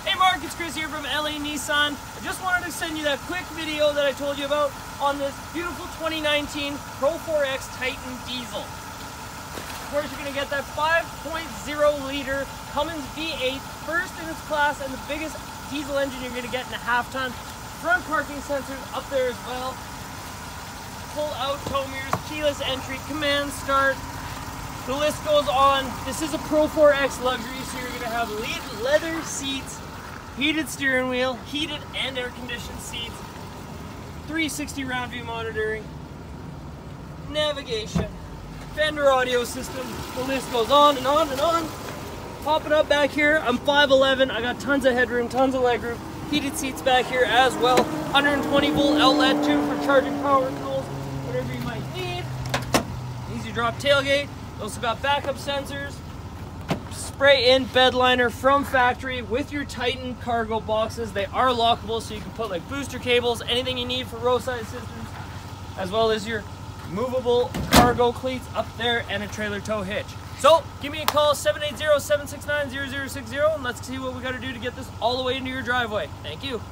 Hey Mark, it's Chris here from LA Nissan. I just wanted to send you that quick video that I told you about on this beautiful 2019 Pro 4X Titan diesel. Of course, you're gonna get that 5.0 liter Cummins V8, first in its class and the biggest diesel engine you're gonna get in a half ton. Front parking sensors up there as well. Pull out tow mirrors, keyless entry, command start, the list goes on. This is a Pro 4X luxury, so you're gonna have leather seats, heated steering wheel, heated and air conditioned seats, 360 round view monitoring, navigation, Fender audio system. The list goes on and on and on. Pop it up back here. I'm 5'11". I got tons of headroom, tons of legroom. Heated seats back here as well. 120 volt outlet too for charging power tools, whatever you might need. Easy drop tailgate. Also got backup sensors, spray in bed liner from factory with your Titan cargo boxes. They are lockable so you can put like booster cables, anything you need for roadside systems, as well as your movable cargo cleats up there and a trailer tow hitch. So give me a call 780-769-0060 and let's see what we got to do to get this all the way into your driveway. Thank you.